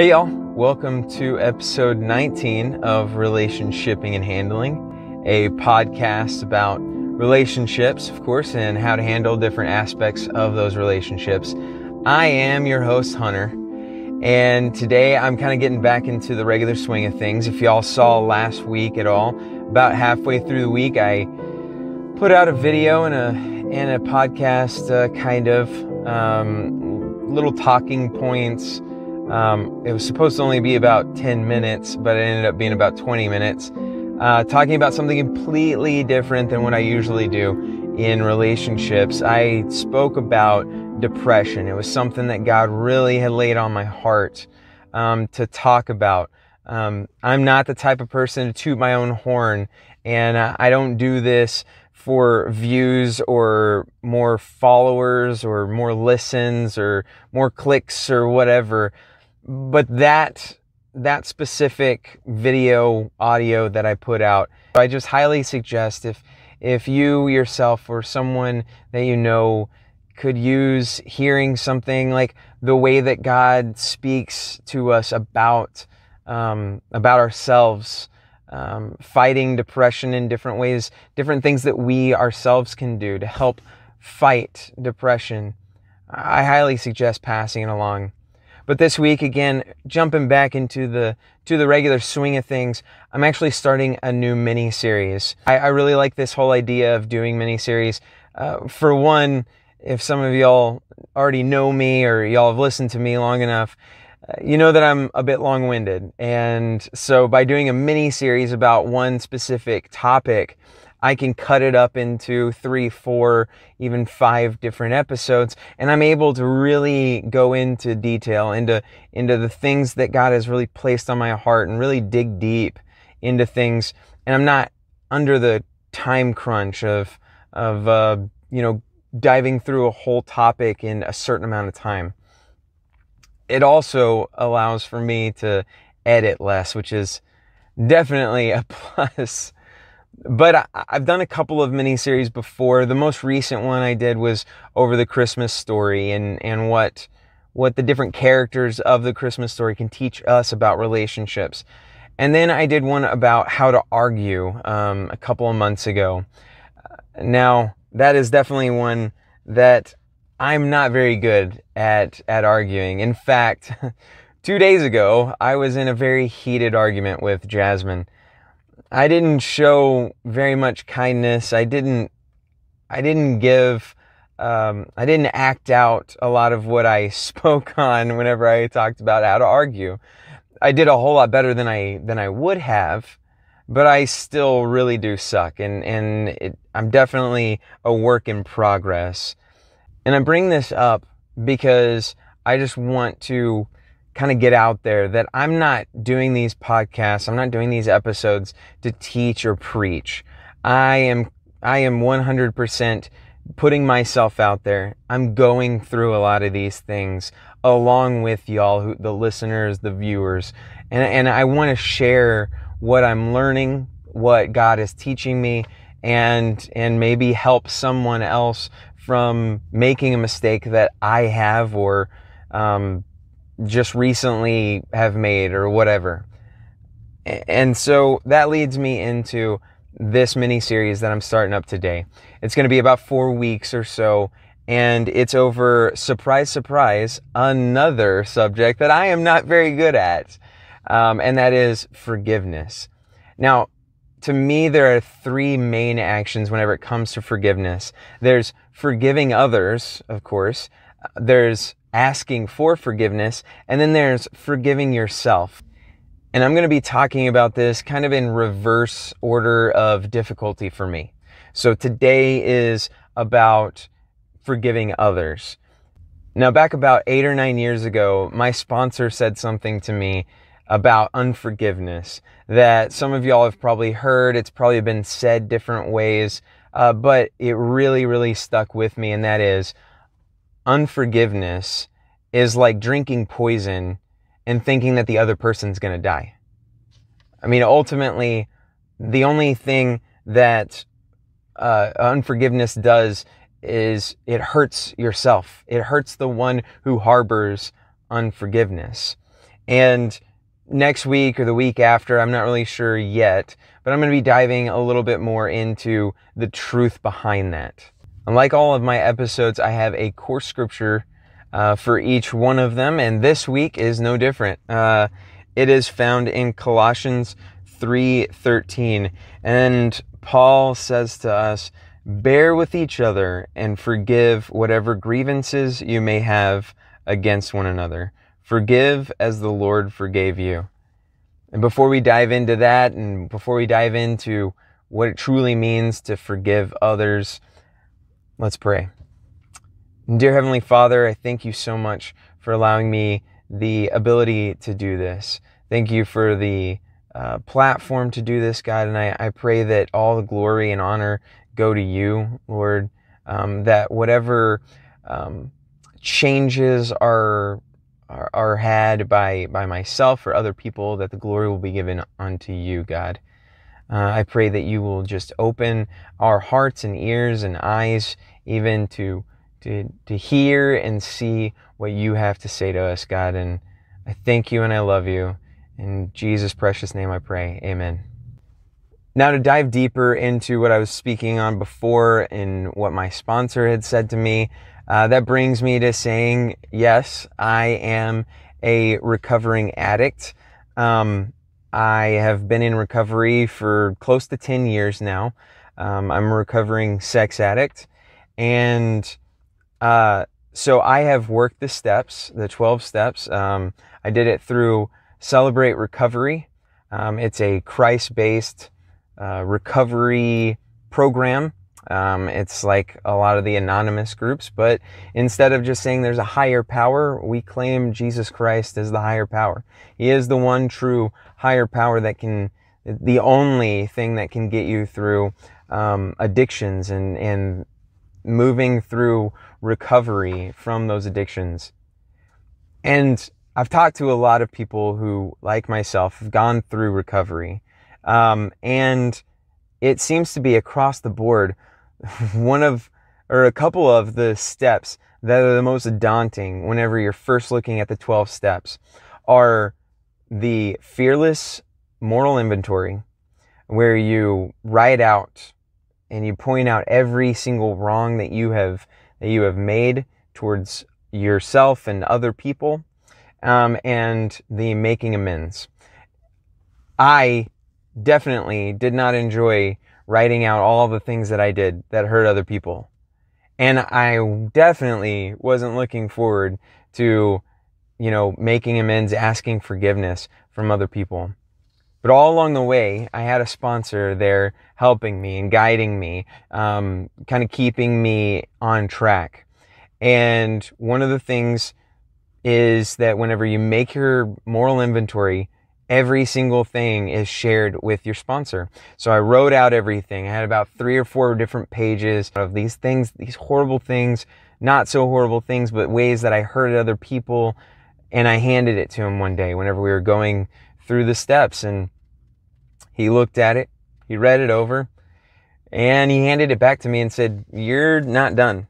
Hey, y'all. Welcome to episode 19 of Relationshipping and Handling, a podcast about relationships, of course, and how to handle different aspects of those relationships. I am your host, Hunter, and today I'm kind of getting back into the regular swing of things. If y'all saw last week at all, about halfway through the week, I put out a video and a and a podcast, uh, kind of um, little talking points um, it was supposed to only be about 10 minutes, but it ended up being about 20 minutes, uh, talking about something completely different than what I usually do in relationships. I spoke about depression. It was something that God really had laid on my heart um, to talk about. Um, I'm not the type of person to toot my own horn, and I don't do this for views or more followers or more listens or more clicks or whatever but that that specific video audio that I put out, I just highly suggest if if you yourself or someone that you know could use hearing something like the way that God speaks to us about um, about ourselves, um, fighting depression in different ways, different things that we ourselves can do to help fight depression. I highly suggest passing it along. But this week, again, jumping back into the to the regular swing of things, I'm actually starting a new mini series. I, I really like this whole idea of doing mini series. Uh, for one, if some of y'all already know me or y'all have listened to me long enough, uh, you know that I'm a bit long winded. And so by doing a mini series about one specific topic, I can cut it up into three, four, even five different episodes. And I'm able to really go into detail, into, into the things that God has really placed on my heart and really dig deep into things. And I'm not under the time crunch of, of, uh, you know, diving through a whole topic in a certain amount of time. It also allows for me to edit less, which is definitely a plus but I, have done a couple of mini series before. The most recent one I did was over the Christmas story and, and what, what the different characters of the Christmas story can teach us about relationships. And then I did one about how to argue um, a couple of months ago. Now, that is definitely one that I'm not very good at, at arguing. In fact, two days ago, I was in a very heated argument with Jasmine. I didn't show very much kindness. I didn't, I didn't give, um, I didn't act out a lot of what I spoke on whenever I talked about how to argue. I did a whole lot better than I, than I would have, but I still really do suck. And, and it, I'm definitely a work in progress. And I bring this up because I just want to kind of get out there that I'm not doing these podcasts, I'm not doing these episodes to teach or preach. I am I am 100% putting myself out there. I'm going through a lot of these things along with y'all who, the listeners, the viewers. And and I want to share what I'm learning, what God is teaching me and and maybe help someone else from making a mistake that I have or um, just recently have made or whatever. And so that leads me into this mini series that I'm starting up today. It's going to be about four weeks or so, and it's over, surprise, surprise, another subject that I am not very good at, um, and that is forgiveness. Now, to me, there are three main actions whenever it comes to forgiveness. There's forgiving others, of course. There's asking for forgiveness, and then there's forgiving yourself. And I'm going to be talking about this kind of in reverse order of difficulty for me. So today is about forgiving others. Now, back about eight or nine years ago, my sponsor said something to me about unforgiveness that some of y'all have probably heard. It's probably been said different ways, uh, but it really, really stuck with me, and that is unforgiveness is like drinking poison and thinking that the other person's going to die. I mean, ultimately, the only thing that uh, unforgiveness does is it hurts yourself. It hurts the one who harbors unforgiveness. And next week or the week after, I'm not really sure yet, but I'm going to be diving a little bit more into the truth behind that. Unlike all of my episodes, I have a core scripture uh, for each one of them, and this week is no different. Uh, it is found in Colossians 3:13, and Paul says to us, "Bear with each other and forgive whatever grievances you may have against one another. Forgive as the Lord forgave you." And before we dive into that, and before we dive into what it truly means to forgive others, let's pray. Dear Heavenly Father, I thank you so much for allowing me the ability to do this. Thank you for the uh, platform to do this, God. And I, I pray that all the glory and honor go to you, Lord. Um, that whatever um, changes are, are, are had by by myself or other people, that the glory will be given unto you, God. Uh, I pray that you will just open our hearts and ears and eyes, even to to, to hear and see what you have to say to us, God. And I thank you and I love you. In Jesus' precious name I pray. Amen. Now, to dive deeper into what I was speaking on before and what my sponsor had said to me, uh, that brings me to saying, yes, I am a recovering addict. Um, I have been in recovery for close to 10 years now. Um, I'm a recovering sex addict. And uh, so I have worked the steps, the 12 steps. Um, I did it through Celebrate Recovery. Um, it's a Christ based uh, recovery program. Um, it's like a lot of the anonymous groups, but instead of just saying there's a higher power, we claim Jesus Christ as the higher power. He is the one true higher power that can, the only thing that can get you through um, addictions and, and moving through recovery from those addictions. And I've talked to a lot of people who, like myself, have gone through recovery. Um, and it seems to be across the board one of, or a couple of the steps that are the most daunting whenever you're first looking at the 12 steps are the fearless moral inventory, where you write out and you point out every single wrong that you have that you have made towards yourself and other people, um, and the making amends. I definitely did not enjoy writing out all the things that I did that hurt other people. And I definitely wasn't looking forward to, you know, making amends, asking forgiveness from other people. But all along the way, I had a sponsor there helping me and guiding me, um, kind of keeping me on track. And one of the things is that whenever you make your moral inventory, every single thing is shared with your sponsor. So I wrote out everything. I had about three or four different pages of these things, these horrible things, not so horrible things, but ways that I hurt other people. And I handed it to him one day whenever we were going through the steps and he looked at it, he read it over, and he handed it back to me and said, You're not done.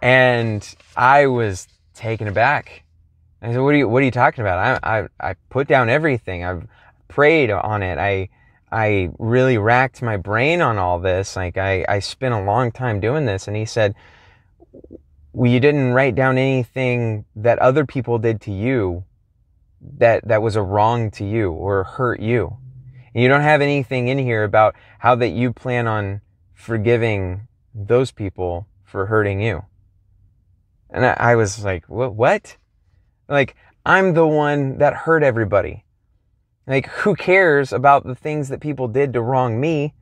And I was taken aback. I said, What are you what are you talking about? I I, I put down everything. I've prayed on it. I I really racked my brain on all this. Like I, I spent a long time doing this. And he said, well, you didn't write down anything that other people did to you that that was a wrong to you or hurt you. And you don't have anything in here about how that you plan on forgiving those people for hurting you. And I, I was like, what, what? Like, I'm the one that hurt everybody. Like, who cares about the things that people did to wrong me?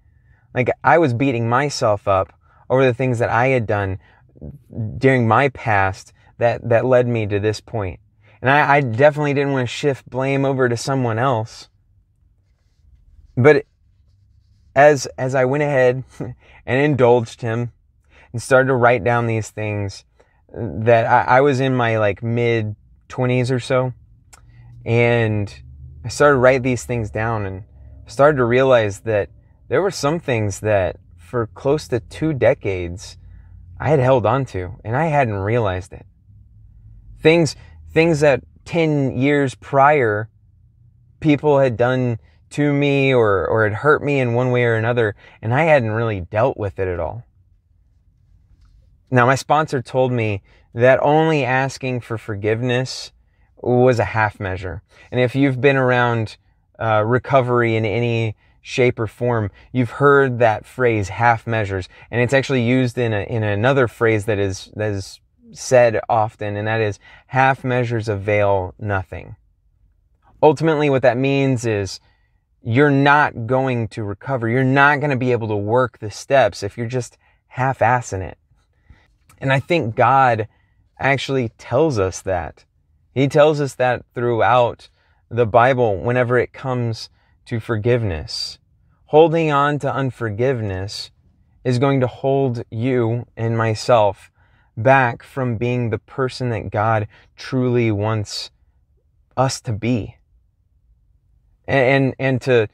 Like, I was beating myself up over the things that I had done during my past that, that led me to this point. And I, I definitely didn't want to shift blame over to someone else. But as as I went ahead and indulged him and started to write down these things that I, I was in my like mid twenties or so, and I started to write these things down and started to realize that there were some things that for close to two decades I had held on to and I hadn't realized it. Things things that 10 years prior people had done to me or, or had hurt me in one way or another, and I hadn't really dealt with it at all. Now, my sponsor told me that only asking for forgiveness was a half measure. And if you've been around uh, recovery in any shape or form, you've heard that phrase half measures. And it's actually used in, a, in another phrase that is, that is said often, and that is half measures avail nothing. Ultimately, what that means is you're not going to recover. You're not going to be able to work the steps if you're just half assing it. And I think God actually tells us that. He tells us that throughout the Bible whenever it comes to forgiveness. Holding on to unforgiveness is going to hold you and myself back from being the person that God truly wants us to be. And, and, and to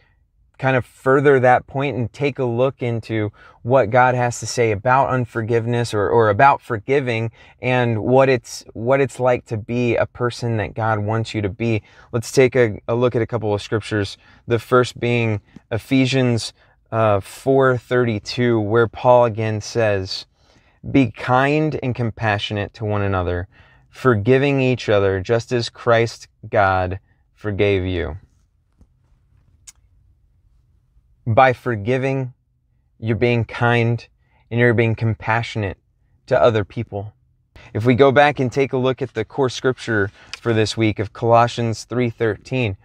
kind of further that point and take a look into what God has to say about unforgiveness or, or about forgiving and what it's, what it's like to be a person that God wants you to be. Let's take a, a look at a couple of scriptures. The first being Ephesians uh, 4.32 where Paul again says, be kind and compassionate to one another, forgiving each other just as Christ God forgave you. By forgiving, you're being kind, and you're being compassionate to other people. If we go back and take a look at the core scripture for this week of Colossians 3:13,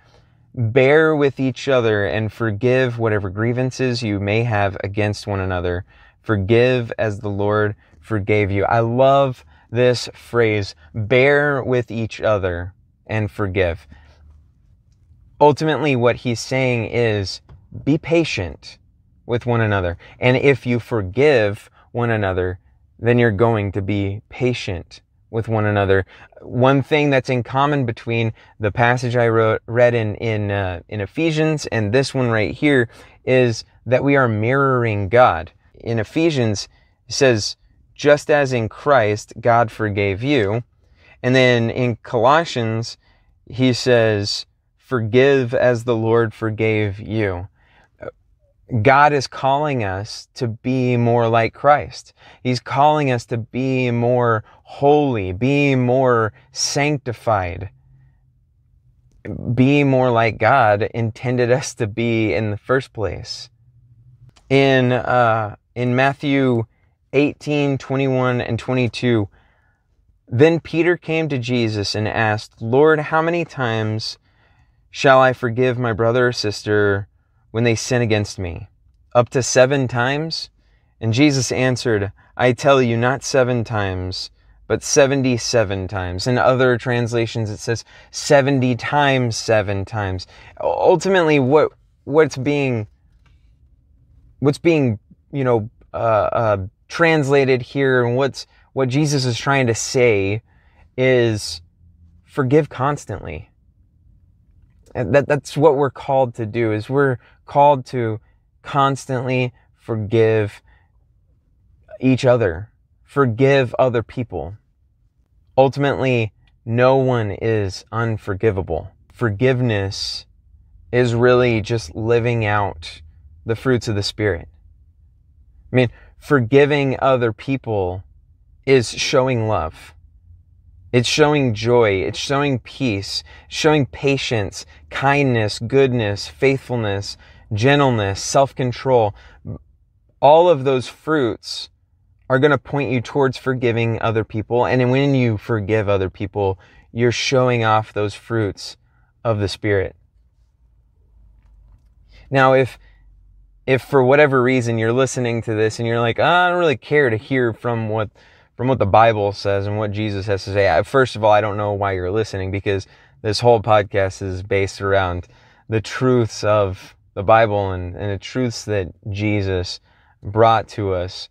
bear with each other and forgive whatever grievances you may have against one another. Forgive as the Lord forgave you. I love this phrase, bear with each other and forgive. Ultimately, what he's saying is be patient with one another. And if you forgive one another, then you're going to be patient with one another. One thing that's in common between the passage I wrote, read in in uh, in Ephesians and this one right here is that we are mirroring God. In Ephesians, it says, "Just as in Christ God forgave you," and then in Colossians, he says, "Forgive as the Lord forgave you." God is calling us to be more like Christ. He's calling us to be more holy, be more sanctified, be more like God intended us to be in the first place. In, uh, in Matthew 18, 21, and 22, then Peter came to Jesus and asked, Lord, how many times shall I forgive my brother or sister when they sin against me? Up to seven times? And Jesus answered, I tell you, not seven times, but 77 times. In other translations, it says 70 times seven times. Ultimately, what, what's being, what's being, you know, uh, uh, translated here and what's, what Jesus is trying to say is forgive constantly. And That, that's what we're called to do is we're called to constantly forgive each other, forgive other people. Ultimately, no one is unforgivable. Forgiveness is really just living out the fruits of the Spirit. I mean, forgiving other people is showing love. It's showing joy. It's showing peace, showing patience, kindness, goodness, faithfulness, gentleness, self-control. All of those fruits are going to point you towards forgiving other people. And when you forgive other people, you're showing off those fruits of the Spirit. Now, if if for whatever reason you're listening to this and you're like, oh, I don't really care to hear from what from what the Bible says and what Jesus has to say. First of all, I don't know why you're listening because this whole podcast is based around the truths of the Bible and, and the truths that Jesus brought to us.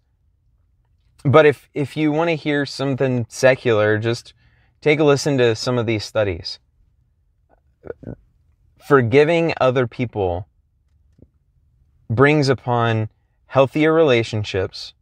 But if, if you want to hear something secular, just take a listen to some of these studies. Forgiving other people brings upon healthier relationships,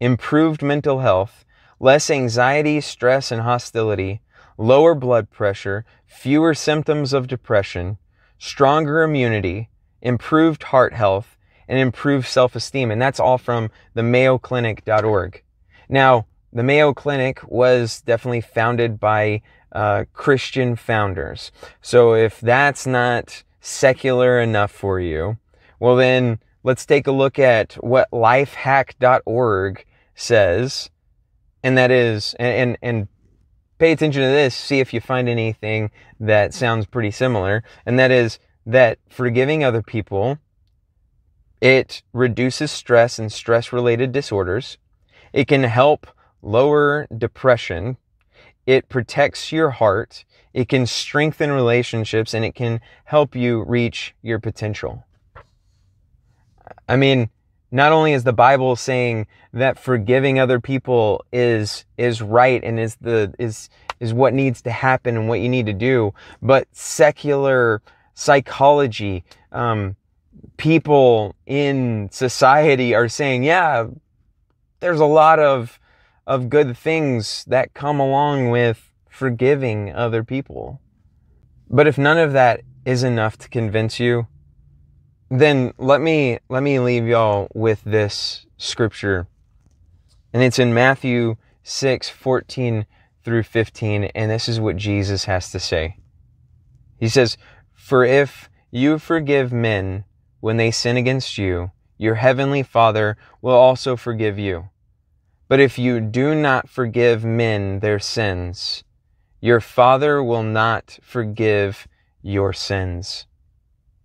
improved mental health, less anxiety, stress, and hostility, lower blood pressure, fewer symptoms of depression, stronger immunity, improved heart health, and improved self-esteem. And that's all from the mayoclinic.org. Now, the Mayo Clinic was definitely founded by uh, Christian founders. So if that's not secular enough for you, well then let's take a look at what lifehack.org says. And that is, and, and pay attention to this, see if you find anything that sounds pretty similar. And that is that forgiving other people, it reduces stress and stress related disorders. It can help lower depression. It protects your heart. It can strengthen relationships and it can help you reach your potential. I mean, not only is the Bible saying that forgiving other people is is right and is the is is what needs to happen and what you need to do, but secular psychology, um, people in society are saying, yeah, there's a lot of of good things that come along with forgiving other people. But if none of that is enough to convince you, then let me let me leave y'all with this scripture. And it's in Matthew 6, 14 through 15, and this is what Jesus has to say. He says, For if you forgive men when they sin against you, your heavenly Father will also forgive you. But if you do not forgive men their sins, your Father will not forgive your sins.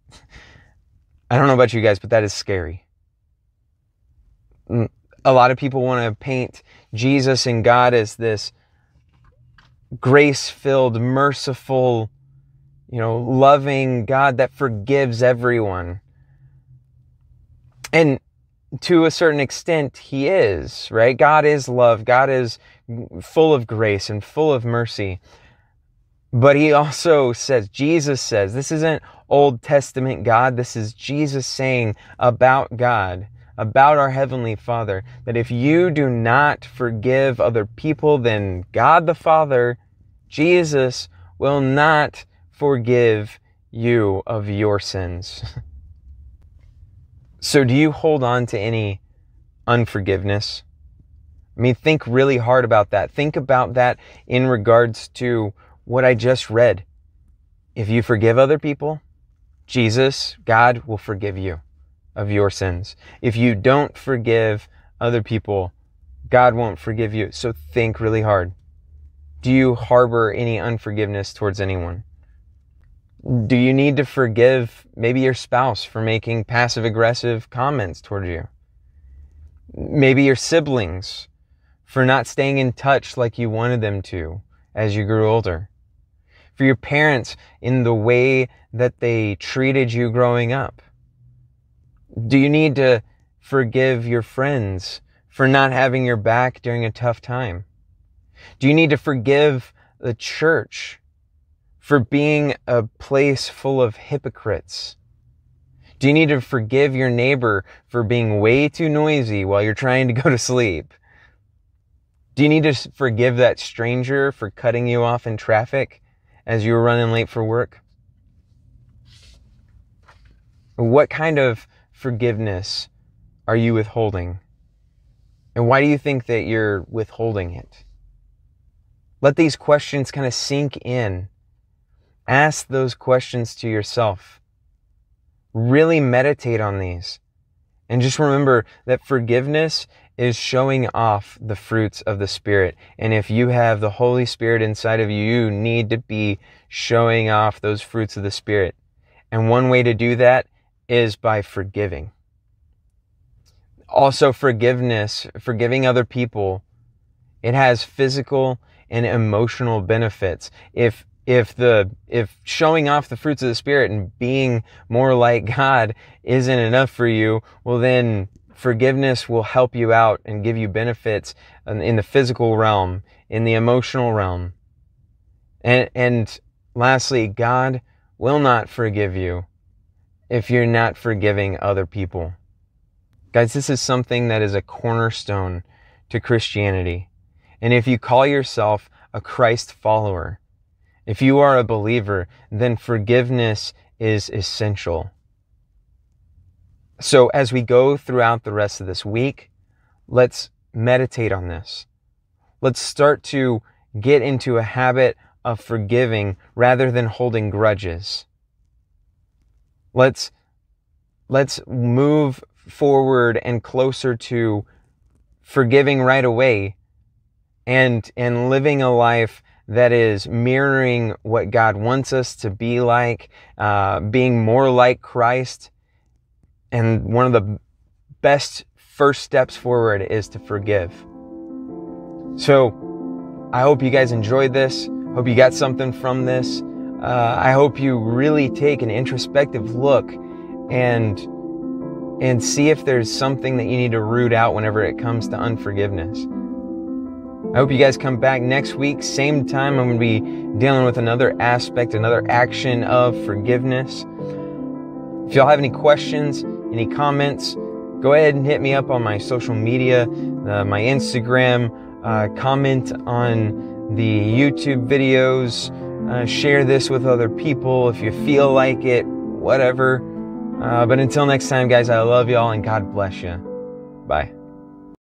I don't know about you guys, but that is scary. Mm, a lot of people want to paint Jesus and God as this grace filled, merciful, you know, loving God that forgives everyone. And to a certain extent, he is, right? God is love. God is full of grace and full of mercy. But he also says, Jesus says, this isn't Old Testament God. This is Jesus saying about God, about our Heavenly Father, that if you do not forgive other people, then God the Father, Jesus, will not forgive you of your sins. So, do you hold on to any unforgiveness? I mean, think really hard about that. Think about that in regards to what I just read. If you forgive other people, Jesus, God will forgive you of your sins. If you don't forgive other people, God won't forgive you. So think really hard. Do you harbor any unforgiveness towards anyone? Do you need to forgive maybe your spouse for making passive aggressive comments toward you? Maybe your siblings for not staying in touch like you wanted them to as you grew older. For your parents in the way that they treated you growing up. Do you need to forgive your friends for not having your back during a tough time? Do you need to forgive the church for being a place full of hypocrites? Do you need to forgive your neighbor for being way too noisy while you're trying to go to sleep? Do you need to forgive that stranger for cutting you off in traffic as you were running late for work? What kind of forgiveness are you withholding? And why do you think that you're withholding it? Let these questions kind of sink in Ask those questions to yourself. Really meditate on these. And just remember that forgiveness is showing off the fruits of the Spirit. And if you have the Holy Spirit inside of you, you need to be showing off those fruits of the Spirit. And one way to do that is by forgiving. Also, forgiveness, forgiving other people, it has physical and emotional benefits. If if the if showing off the fruits of the spirit and being more like God isn't enough for you, well then forgiveness will help you out and give you benefits in the physical realm, in the emotional realm. And and lastly, God will not forgive you if you're not forgiving other people. Guys, this is something that is a cornerstone to Christianity. And if you call yourself a Christ follower, If you are a believer, then forgiveness is essential. So as we go throughout the rest of this week, let's meditate on this. Let's start to get into a habit of forgiving rather than holding grudges. Let's, let's move forward and closer to forgiving right away and, and living a life that is mirroring what God wants us to be like, uh, being more like Christ. And one of the best first steps forward is to forgive. So I hope you guys enjoyed this. Hope you got something from this. Uh, I hope you really take an introspective look and and see if there's something that you need to root out whenever it comes to unforgiveness. I hope you guys come back next week. Same time, I'm going to be dealing with another aspect, another action of forgiveness. If y'all have any questions, any comments, go ahead and hit me up on my social media, uh, my Instagram, uh, comment on the YouTube videos, uh, share this with other people if you feel like it, whatever. Uh, but until next time, guys, I love y'all and God bless you. Bye.